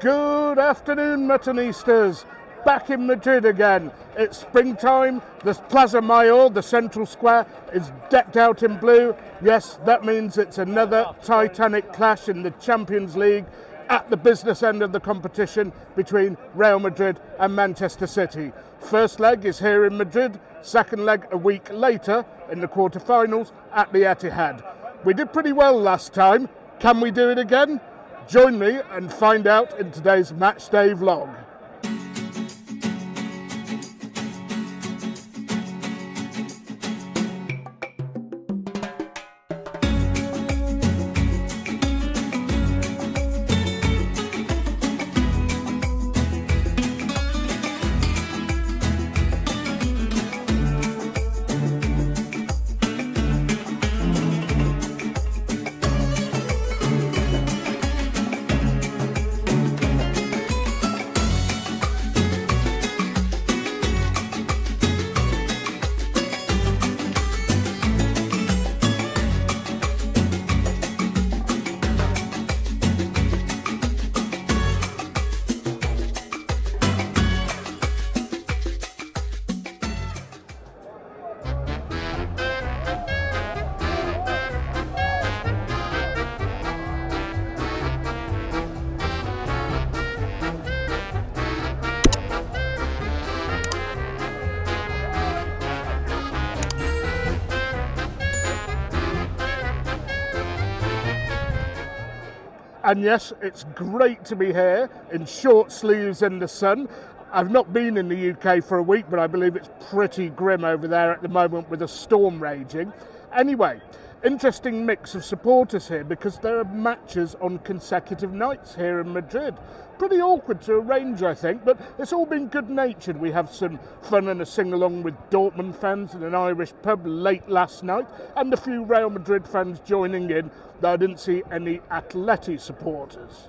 Good afternoon, Muttonistas. Back in Madrid again. It's springtime. The Plaza Mayor, the central square, is decked out in blue. Yes, that means it's another titanic clash in the Champions League at the business end of the competition between Real Madrid and Manchester City. First leg is here in Madrid, second leg a week later in the quarterfinals at the Etihad. We did pretty well last time. Can we do it again? Join me and find out in today's matchday vlog. And yes, it's great to be here in short sleeves in the sun. I've not been in the UK for a week, but I believe it's pretty grim over there at the moment with a storm raging. Anyway, interesting mix of supporters here because there are matches on consecutive nights here in Madrid. Pretty awkward to arrange, I think, but it's all been good natured. We have some fun and a sing along with Dortmund fans in an Irish pub late last night, and a few Real Madrid fans joining in, though I didn't see any Atleti supporters.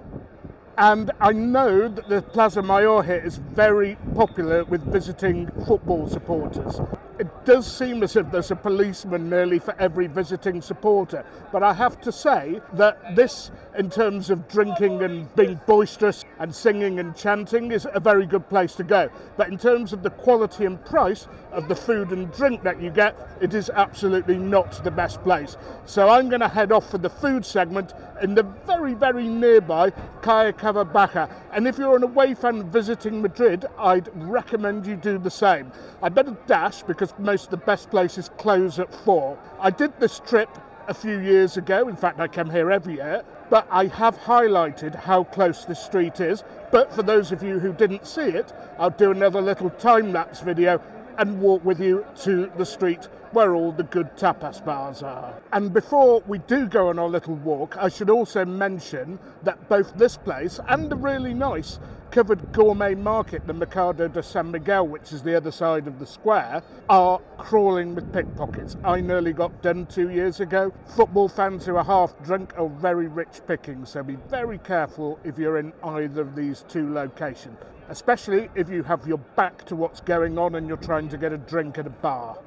And I know that the Plaza Mayor here is very popular with visiting football supporters. It does seem as if there's a policeman nearly for every visiting supporter. But I have to say that this, in terms of drinking and being boisterous and singing and chanting, is a very good place to go. But in terms of the quality and price of the food and drink that you get, it is absolutely not the best place. So I'm going to head off for the food segment in the very, very nearby Calle Cava Baja. And if you're an away fan visiting Madrid, I'd recommend you do the same. I better dash because most of the best places close at four. I did this trip a few years ago. In fact, I come here every year. But I have highlighted how close this street is. But for those of you who didn't see it, I'll do another little time lapse video and walk with you to the street where all the good tapas bars are. And before we do go on our little walk, I should also mention that both this place and the really nice covered gourmet market, the Mercado de San Miguel, which is the other side of the square, are crawling with pickpockets. I nearly got done two years ago. Football fans who are half drunk are very rich pickings, so be very careful if you're in either of these two locations, especially if you have your back to what's going on and you're trying to get a drink at a bar.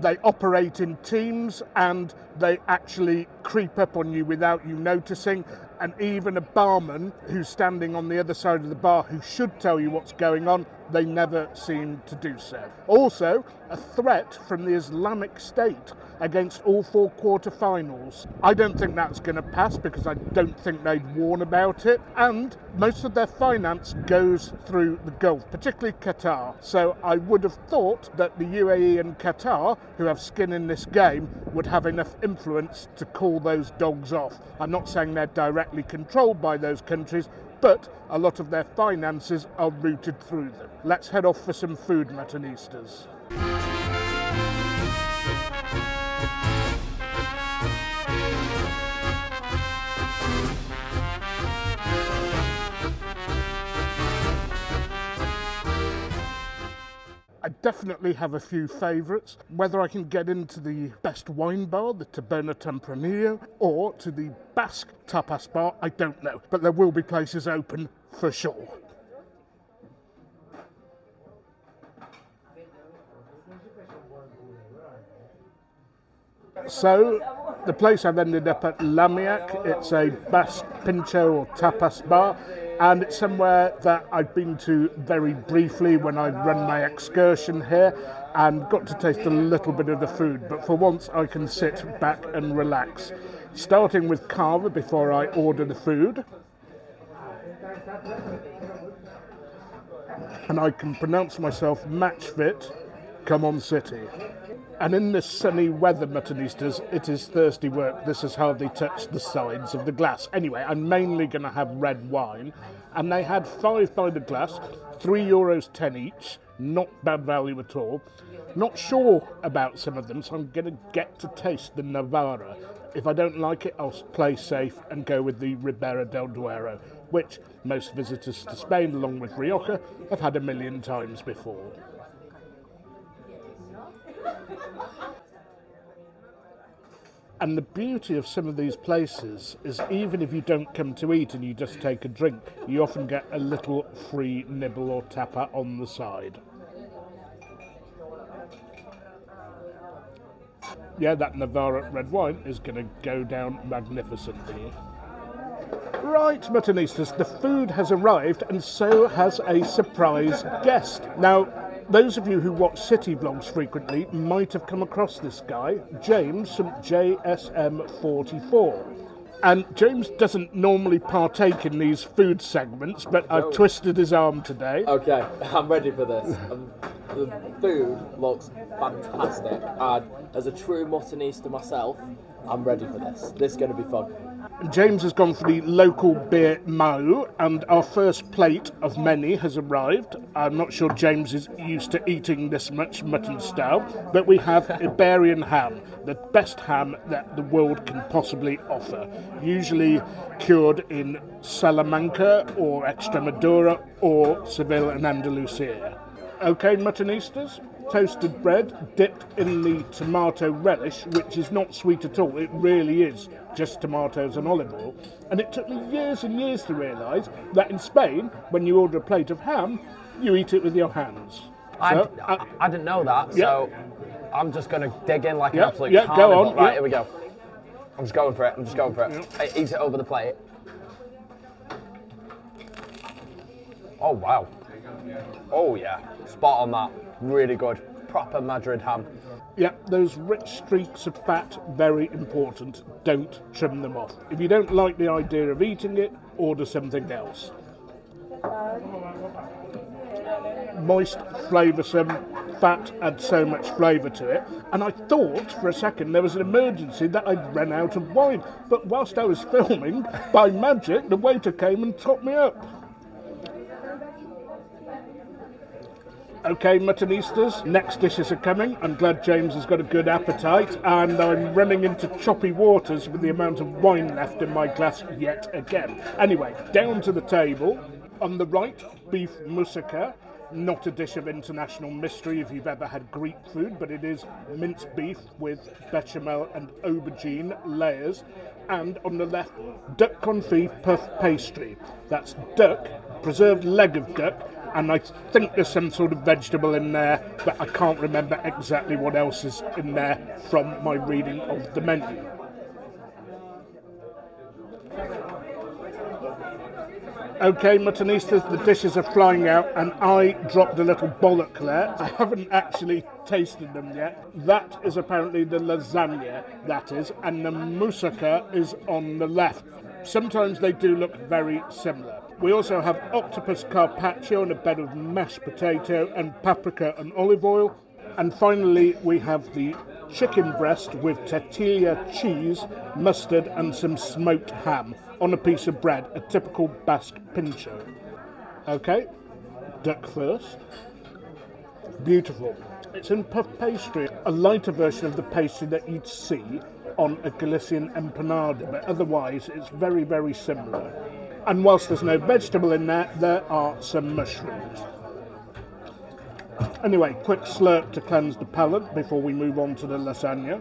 They operate in teams and they actually creep up on you without you noticing. And even a barman who's standing on the other side of the bar who should tell you what's going on, they never seem to do so. Also, a threat from the Islamic State against all four quarterfinals. I don't think that's going to pass because I don't think they'd warn about it. And most of their finance goes through the Gulf, particularly Qatar. So I would have thought that the UAE and Qatar, who have skin in this game, would have enough influence to call those dogs off. I'm not saying they're directly controlled by those countries, but a lot of their finances are routed through them. Let's head off for some food, Muttonistas. Definitely have a few favourites. Whether I can get into the best wine bar, the Taberna Tempranillo, or to the Basque tapas bar, I don't know. But there will be places open for sure. So, the place I've ended up at Lamiak. It's a Basque pincho or tapas bar, and it's somewhere that I've been to very briefly when I run my excursion here and got to taste a little bit of the food. But for once, I can sit back and relax. Starting with cava before I order the food. And I can pronounce myself match fit. Come on, City. And in this sunny weather, Muttonistas, it is thirsty work. This is how they touched the sides of the glass. Anyway, I'm mainly going to have red wine. And they had five by the glass, three euros ten each. Not bad value at all. Not sure about some of them, so I'm going to get to taste the Navarra. If I don't like it, I'll play safe and go with the Ribera del Duero, which most visitors to Spain, along with Rioja, have had a million times before. And the beauty of some of these places is even if you don't come to eat and you just take a drink, you often get a little free nibble or tapa on the side. Yeah, that Navarra red wine is going to go down magnificently. Right, Muttonistas, the food has arrived and so has a surprise guest. Now, those of you who watch city vlogs frequently might have come across this guy, James from JSM44. And James doesn't normally partake in these food segments, but I've twisted his arm today. Okay, I'm ready for this. Um, the food looks fantastic, and as a true Muttonista myself, I'm ready for this. This is going to be fun. James has gone for the local beer Mahou, and our first plate of many has arrived. I'm not sure James is used to eating this much mutton style, but we have Iberian ham, the best ham that the world can possibly offer. Usually cured in Salamanca or Extremadura or Seville and Andalusia. Okay, muttonistas? Toasted bread dipped in the tomato relish, which is not sweet at all. It really is just tomatoes and olive oil. And it took me years and years to realise that in Spain, when you order a plate of ham, you eat it with your hands. I, So, I, uh, I didn't know that, Yeah. so I'm just going to dig in like Yeah, an absolute yeah, go on, Right, yeah. here we go. I'm just going for it. I'm just going for it. I eat it over the plate. Oh wow. Oh yeah. Spot on that. Really good. Proper Madrid ham. Yeah, those rich streaks of fat, very important. Don't trim them off. If you don't like the idea of eating it, order something else. Moist, flavoursome, fat adds so much flavour to it. And I thought for a second there was an emergency that I'd run out of wine. But whilst I was filming, by magic, the waiter came and topped me up. Okay, muttonistas, next dishes are coming. I'm glad James has got a good appetite, and I'm running into choppy waters with the amount of wine left in my glass yet again. Anyway, down to the table. On the right, beef moussaka. Not a dish of international mystery if you've ever had Greek food, but it is minced beef with bechamel and aubergine layers. And on the left, duck confit puff pastry. That's duck, preserved leg of duck, and I think there's some sort of vegetable in there, but I can't remember exactly what else is in there from my reading of the menu. Okay, muttonistas, the dishes are flying out, and I dropped a little bollock there. I haven't actually tasted them yet. That is apparently the lasagna, that is, and the moussaka is on the left. Sometimes they do look very similar. We also have octopus carpaccio and a bed of mashed potato and paprika and olive oil. And finally, we have the chicken breast with tortilla cheese, mustard, and some smoked ham on a piece of bread, a typical Basque pincho. Okay, duck first. Beautiful. It's in puff pastry, a lighter version of the pastry that you'd see on a Galician empanada, but otherwise it's very, very similar. And whilst there's no vegetable in there, there are some mushrooms. Anyway, quick slurp to cleanse the palate before we move on to the lasagna.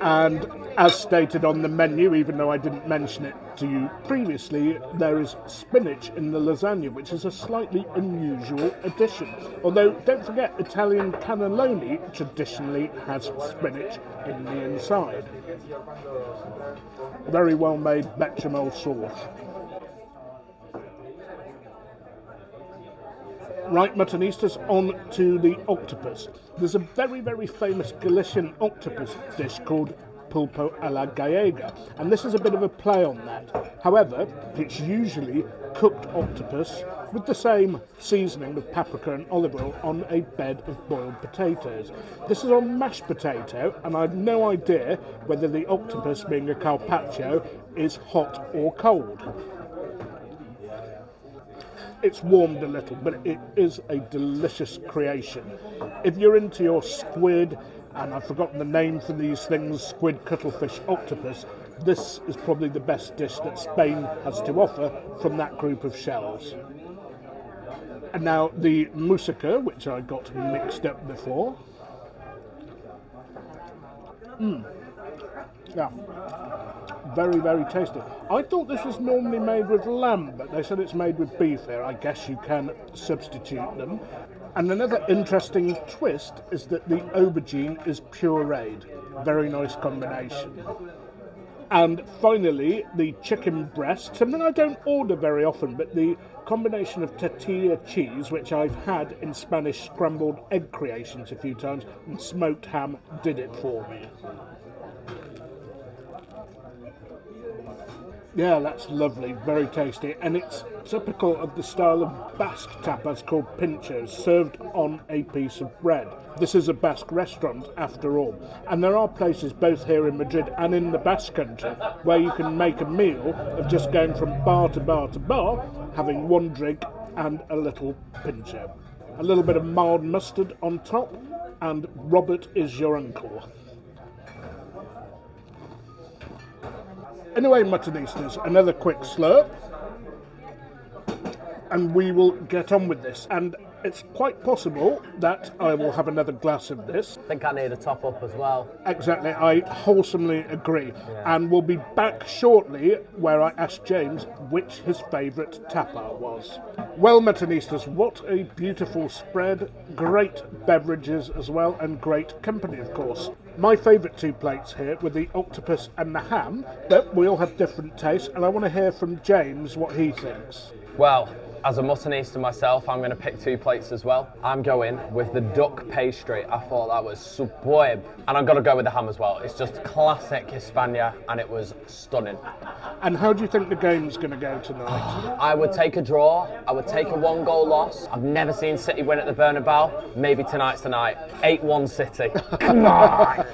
And as stated on the menu, even though I didn't mention it to you previously, there is spinach in the lasagna, which is a slightly unusual addition. Although, don't forget, Italian cannelloni traditionally has spinach in the inside. Very well made bechamel sauce. Right, Muttonistas, on to the octopus. There's a very, very famous Galician octopus dish called pulpo a la gallega, and this is a bit of a play on that. However, it's usually cooked octopus with the same seasoning of paprika and olive oil on a bed of boiled potatoes. This is on mashed potato, and I have no idea whether the octopus, being a carpaccio, is hot or cold it's warmed a little, but it is a delicious creation. If you're into your squid, and I've forgotten the name for these things squid, cuttlefish, octopus this is probably the best dish that Spain has to offer from that group of shells. And now the moussaka, which I got mixed up before. Mmm. Yeah very, very tasty. I thought this was normally made with lamb, but they said it's made with beef here. I guess you can substitute them. And another interesting twist is that the aubergine is pureed. Very nice combination. And finally, the chicken breast, something I don't order very often, but the combination of tortilla cheese, which I've had in Spanish scrambled egg creations a few times, and smoked ham did it for me. Yeah, that's lovely, very tasty, and it's typical of the style of Basque tapas called pinchos, served on a piece of bread. This is a Basque restaurant, after all, and there are places both here in Madrid and in the Basque country where you can make a meal of just going from bar to bar to bar, having one drink and a little pincho. A little bit of mild mustard on top, and Robert is your uncle. Anyway, Muttonistas, another quick slurp. And we will get on with this. And it's quite possible that I will have another glass of this. I think I need a top up as well. Exactly, I wholesomely agree. Yeah. And we'll be back shortly where I asked James which his favourite tapa was. Well, Muttonistas, what a beautiful spread. Great beverages as well, and great company, of course. My favourite two plates here were the octopus and the ham, but we all have different tastes, and I want to hear from James what he thinks. Well, as a Mutton muttonista myself, I'm going to pick two plates as well. I'm going with the duck pastry. I thought that was superb. And I'm going to go with the ham as well. It's just classic Hispania and it was stunning. And how do you think the game's going to go tonight? I would take a draw. I would take a one goal loss. I've never seen City win at the Bernabeu. Maybe tonight's tonight. 8 1 City. Come on.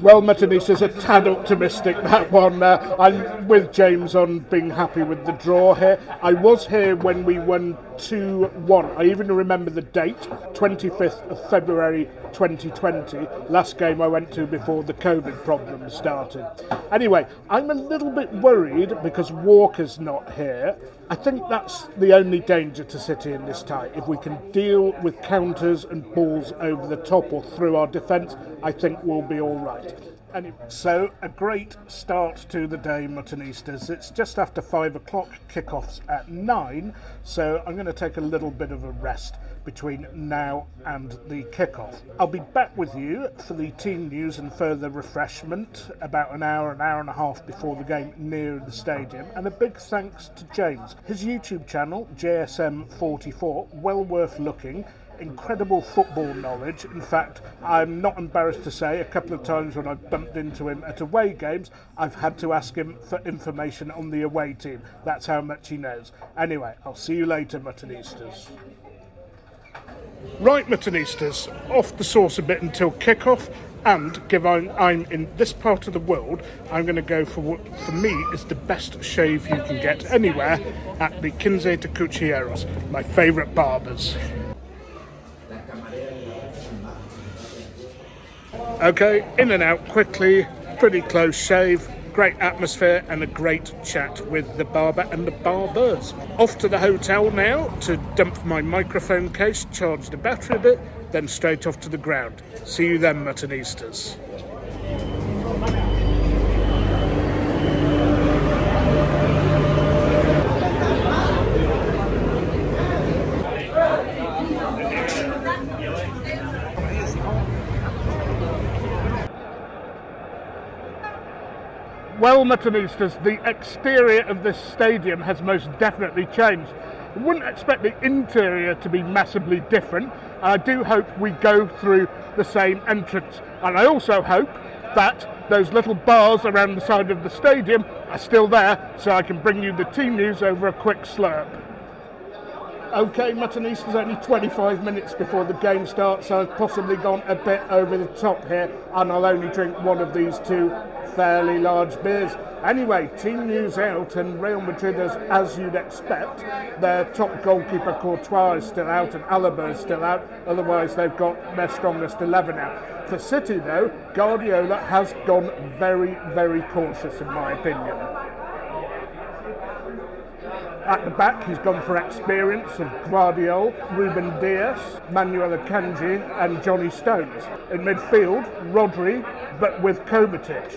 Well, is a tad optimistic that one. Uh, I'm with James on being happy with the draw here. I was here when we won 2 1. I even remember the date 25th of February 2020, last game I went to before the COVID problem started. Anyway, I'm a little bit worried because Walker's not here. I think that's the only danger to City in this tie. If we can deal with counters and balls over the top or through our defence, I think we'll be all right. Anyway, so a great start to the day, Muttonistas. It's just after five o'clock, kickoffs at nine, so I'm going to take a little bit of a rest between now and the kickoff. I'll be back with you for the team news and further refreshment about an hour, an hour and a half before the game near the stadium. And a big thanks to James. His YouTube channel, JSM44, well worth looking incredible football knowledge. In fact, I'm not embarrassed to say a couple of times when I've bumped into him at away games, I've had to ask him for information on the away team. That's how much he knows. Anyway, I'll see you later, Muttonistas. Right, Muttonistas, off the sauce a bit until kick-off. And given I'm in this part of the world, I'm going to go for what for me is the best shave you can get anywhere at the Kinze de Cuchilleros, my favourite barbers. Okay, in and out quickly, pretty close shave, great atmosphere and a great chat with the barber and the barbers. Off to the hotel now to dump my microphone case, charge the battery a bit, then straight off to the ground. See you then, Muttonistas. Well, Muttonistas, the exterior of this stadium has most definitely changed. I wouldn't expect the interior to be massively different. I do hope we go through the same entrance. And I also hope that those little bars around the side of the stadium are still there so I can bring you the team news over a quick slurp. Okay, Muttonistas only 25 minutes before the game starts, so I've possibly gone a bit over the top here, and I'll only drink one of these two fairly large beers. Anyway, team news out, and Real Madrid, as, as you'd expect, their top goalkeeper Courtois is still out, and Alaba is still out. Otherwise, they've got their strongest 11 out. For City, though, Guardiola has gone very, very cautious, in my opinion. At the back, he's gone for experience of Gvardiol, Ruben Dias, Manuel Akanji, and Johnny Stones. In midfield, Rodri, but with Kovacic.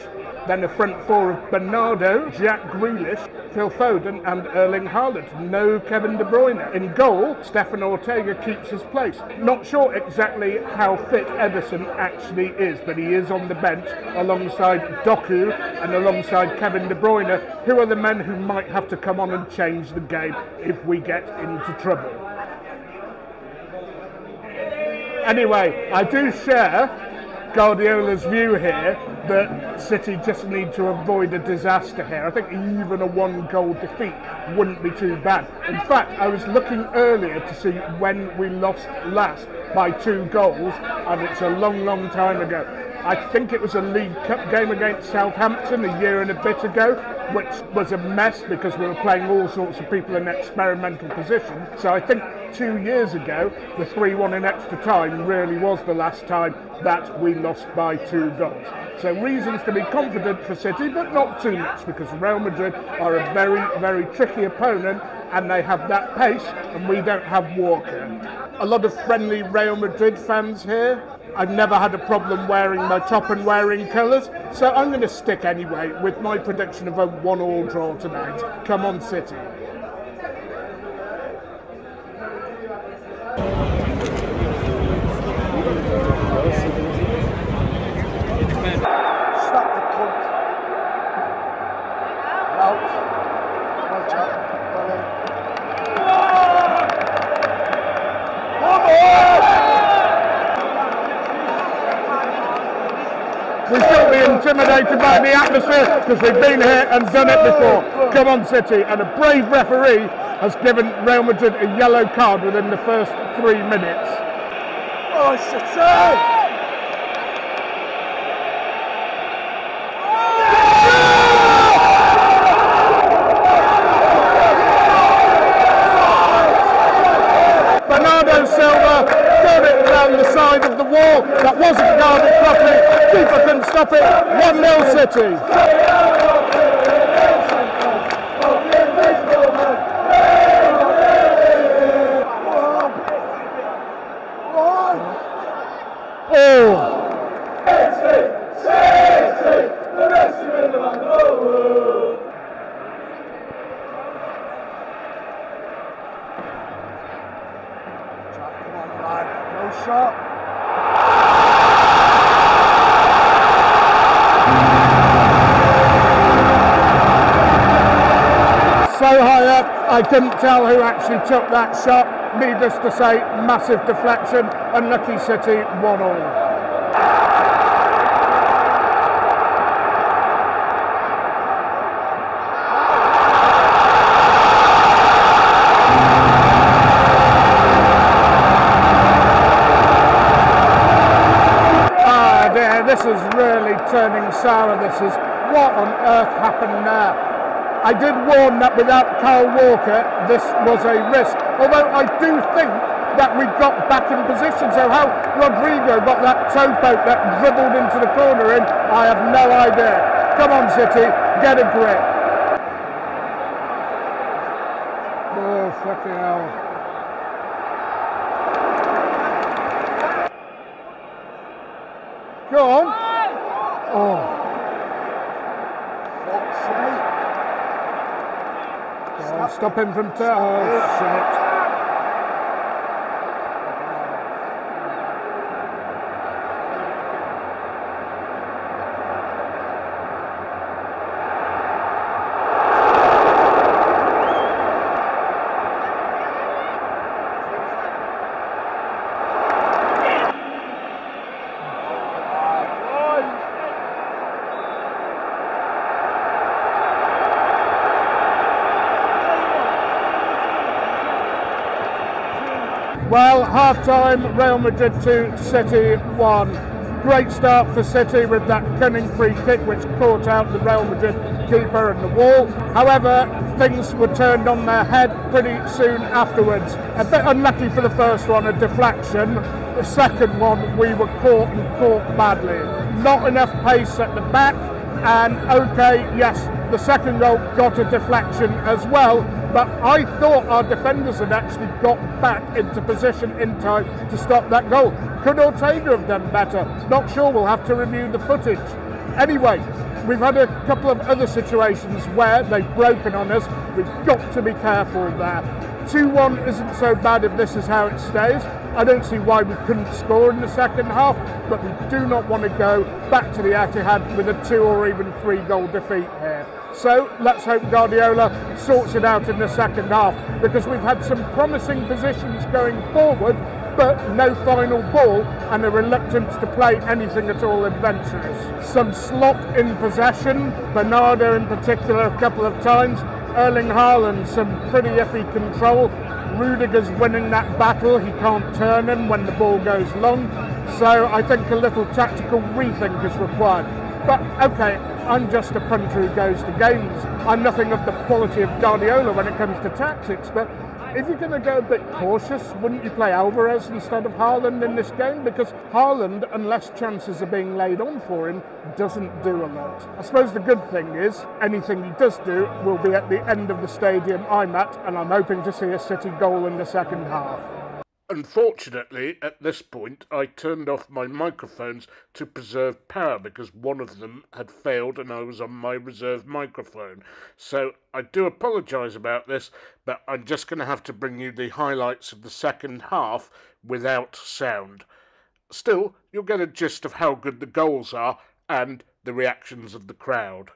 Then a front four of Bernardo, Jack Grealish, Phil Foden, and Erling Haaland. No Kevin De Bruyne. In goal, Stefan Ortega keeps his place. Not sure exactly how fit Ederson actually is, but he is on the bench alongside Doku and alongside Kevin De Bruyne, who are the men who might have to come on and change the game if we get into trouble. Anyway, I do share Guardiola's view here that City just need to avoid a disaster here. I think even a one goal defeat wouldn't be too bad. In fact, I was looking earlier to see when we lost last by two goals, and it's a long, long time ago. I think it was a League Cup game against Southampton a year and a bit ago, which was a mess because we were playing all sorts of people in experimental positions. So I think two years ago, the 3 1 in extra time really was the last time that we lost by two goals. So reasons to be confident for City, but not too much because Real Madrid are a very, very tricky opponent and they have that pace, and we don't have Walker. A lot of friendly Real Madrid fans here. I've never had a problem wearing my top and wearing colours, so I'm going to stick anyway with my prediction of a one-all draw tonight. Come on, City. Stop the cunt. Out. Watch out. Bully. We shouldn't be intimidated by the atmosphere because they've been here and done it before. Come on, City. And a brave referee has given Real Madrid a yellow card within the first three minutes. Oh, City! Bernardo Silva got it down the side of the wall. That wasn't guarded properly. Keeper couldn't stop it. 1 I couldn't tell who actually took that shot. Needless to say, massive deflection. Unlucky City, 1 all. Ah, dear, this is really turning sour. This is what on earth happened there. I did warn that without Kyle Walker, this was a risk. Although I do think that we got back in position. So how Rodrygo got that toe poke that dribbled into the corner in, I have no idea. Come on, City, get a grip. Oh, fucking hell. Go on. Oh. Fuck's sake. Oh, stop him from t- Oh, shit. Well, half time, Real Madrid 2, City 1. Great start for City with that cunning free kick which caught out the Real Madrid keeper and the wall. However, things were turned on their head pretty soon afterwards. A bit unlucky for the first one, a deflection. The second one, we were caught and caught badly. Not enough pace at the back, and okay, yes, the second goal got a deflection as well, but I thought our defenders had actually got back into position in time to stop that goal. Could Ortega have done better? Not sure, we'll have to review the footage. Anyway, we've had a couple of other situations where they've broken on us. We've got to be careful there. 2 1 isn't so bad if this is how it stays. I don't see why we couldn't score in the second half, but we do not want to go back to the Etihad with a two or even three goal defeat here. So let's hope Guardiola sorts it out in the second half because we've had some promising positions going forward, but no final ball and a reluctance to play anything at all adventurous. Some slop in possession, Bernardo in particular a couple of times, Erling Haaland some pretty iffy control. Rudiger's winning that battle, he can't turn him when the ball goes long. So I think a little tactical rethink is required. But okay, I'm just a punter who goes to games. I'm nothing of the quality of Guardiola when it comes to tactics, but if you're going to go a bit cautious, wouldn't you play Alvarez instead of Haaland in this game? Because Haaland, unless chances are being laid on for him, doesn't do a lot. I suppose the good thing is, anything he does do will be at the end of the stadium I'm at, and I'm hoping to see a City goal in the second half. Unfortunately, at this point, I turned off my microphones to preserve power because one of them had failed and I was on my reserve microphone. So I do apologise about this, but I'm just going to have to bring you the highlights of the second half without sound. Still, you'll get a gist of how good the goals are and the reactions of the crowd.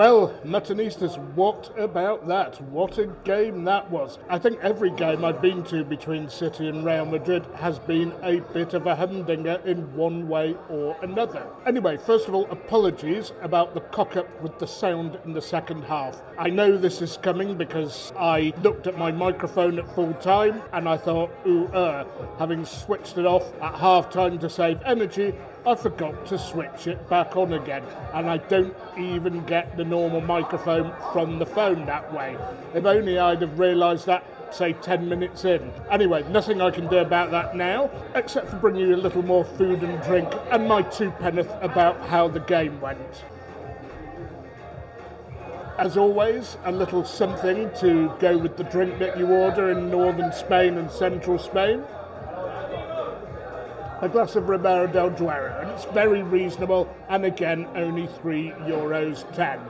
Well, Muttonistas, what about that? What a game that was. I think every game I've been to between City and Real Madrid has been a bit of a humdinger in one way or another. Anyway, first of all, apologies about the cock up with the sound in the second half. I know this is coming because I looked at my microphone at full time and I thought, ooh, uh, having switched it off at half time to save energy, I forgot to switch it back on again, and I don't even get the normal microphone from the phone that way. If only I'd have realised that, say, 10 minutes in. Anyway, nothing I can do about that now, except for bring you a little more food and drink and my two penneth about how the game went. As always, a little something to go with the drink that you order in northern Spain and central Spain a glass of Ribera del Duero, and it's very reasonable, and again, only three euros ten.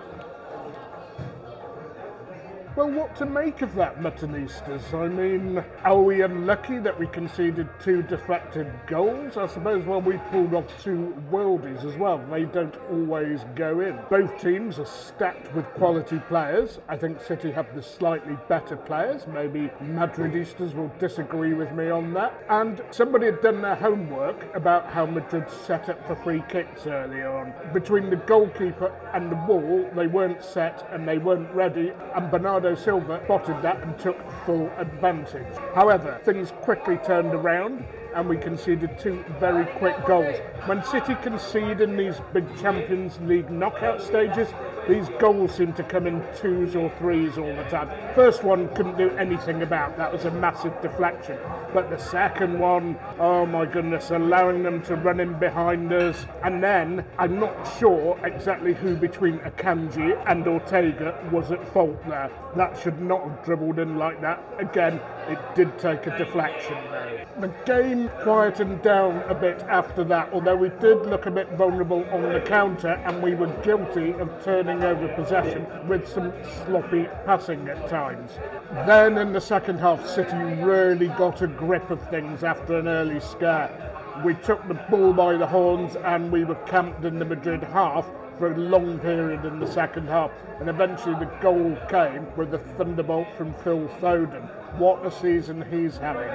Well, what to make of that, Muttonistas? I mean, are we unlucky that we conceded two deflected goals? I suppose, well, we pulled off two worldies as well. They don't always go in. Both teams are stacked with quality players. I think City have the slightly better players. Maybe Madridistas will disagree with me on that. And somebody had done their homework about how Madrid set up for free kicks early on. Between the goalkeeper and the wall, they weren't set and they weren't ready, and Bernardo Silva spotted that and took full advantage. However, things quickly turned around and we conceded two very quick goals. When City concede in these big Champions League knockout stages, these goals seem to come in twos or threes all the time. First one couldn't do anything about, that was a massive deflection. But the second one, oh my goodness, allowing them to run in behind us. And then, I'm not sure exactly who between Akanji and Ortega was at fault there. That should not have dribbled in like that. Again, it did take a deflection. The game quietened down a bit after that, although we did look a bit vulnerable on the counter and we were guilty of turning over possession with some sloppy passing at times. Then in the second half, City really got a grip of things after an early scare. We took the bull by the horns and we were camped in the Madrid half for a long period in the second half, and eventually the goal came with a thunderbolt from Phil Foden. What a season he's having.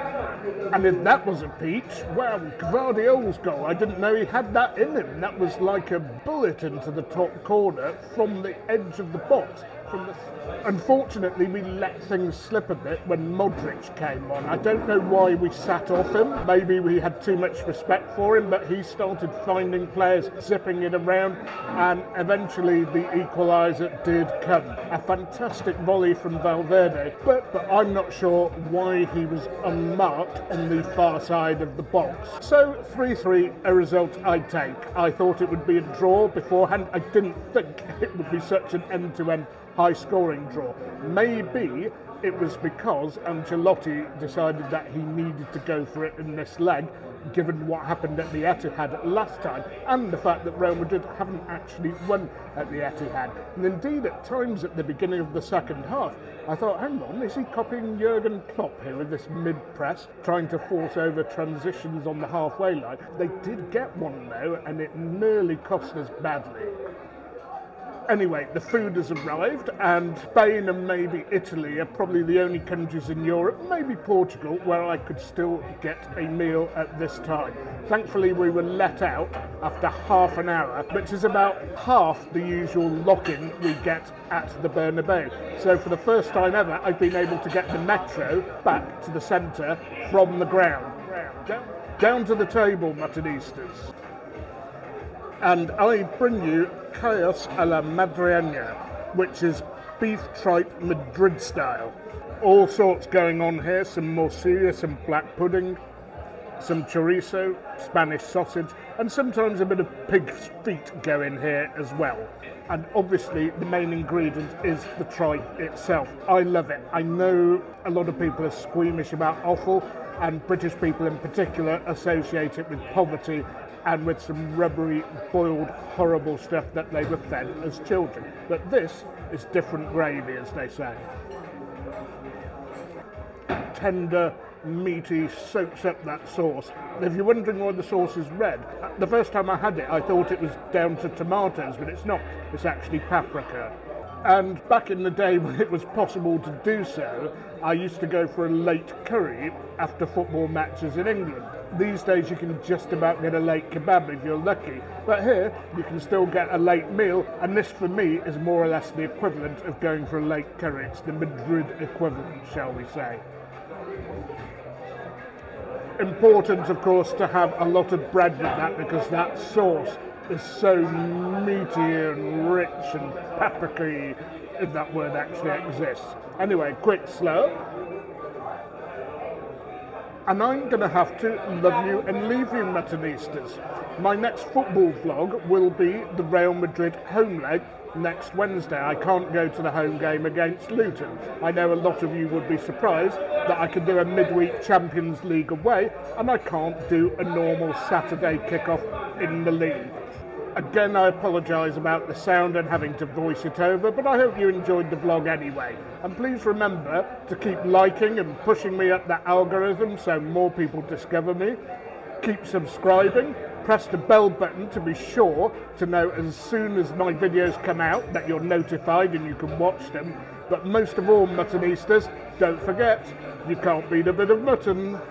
And if that was a peach, well, Gvardiol's goal, I didn't know he had that in him. That was like a bullet into the top corner from the edge of the box. From the... Unfortunately, we let things slip a bit when Modric came on. I don't know why we sat off him. Maybe we had too much respect for him, but he started finding players, zipping it around, and eventually the equaliser did come. A fantastic volley from Valverde, but, but I'm not sure why he was unmarked on the far side of the box. So 3-3, a result I take. I thought it would be a draw beforehand. I didn't think it would be such an end-to-end high scoring draw. Maybe it was because Ancelotti decided that he needed to go for it in this leg, given what happened at the Etihad last time, and the fact that Real Madrid haven't actually won at the Etihad. And indeed, at times at the beginning of the second half, I thought, hang on, is he copying Jurgen Klopp here with this mid press, trying to force over transitions on the halfway line? They did get one though, and it nearly cost us badly. Anyway, the food has arrived, and Spain and maybe Italy are probably the only countries in Europe, maybe Portugal, where I could still get a meal at this time. Thankfully, we were let out after half an hour, which is about half the usual lock in we get at the Bernabeu. So, for the first time ever, I've been able to get the metro back to the centre from the ground. Down, to the table, Muttonistas and I bring you Callos a la Madrileña, which is beef tripe Madrid style. All sorts going on here, some morcilla, some black pudding, some chorizo, Spanish sausage, and sometimes a bit of pig's feet go in here as well. And obviously, the main ingredient is the tripe itself. I love it. I know a lot of people are squeamish about offal, and British people in particular associate it with poverty and with some rubbery, boiled, horrible stuff that they were fed as children. But this is different gravy, as they say. Tender, meaty, soaks up that sauce. If you're wondering why the sauce is red, the first time I had it, I thought it was down to tomatoes, but it's not. It's actually paprika. And back in the day when it was possible to do so, I used to go for a late curry after football matches in England. These days you can just about get a late kebab if you're lucky, but here you can still get a late meal, and this for me is more or less the equivalent of going for a late curry. It's the Madrid equivalent, shall we say. important, of course, to have a lot of bread with that because that sauce is so meaty and rich and papriky, if that word actually exists. Anyway, quick slurp. And I'm going to have to love you and leave you, Muttonistas. My next football vlog will be the Real Madrid home leg next Wednesday. I can't go to the home game against Luton. I know a lot of you would be surprised that I can do a midweek Champions League away and I can't do a normal Saturday kickoff in the league. Again, I apologise about the sound and having to voice it over, but I hope you enjoyed the vlog anyway. And please remember to keep liking and pushing me up the algorithm so more people discover me. Keep subscribing, press the bell button to be sure to know as soon as my videos come out that you're notified and you can watch them. But most of all, Muttonistas, don't forget, you can't beat a bit of mutton.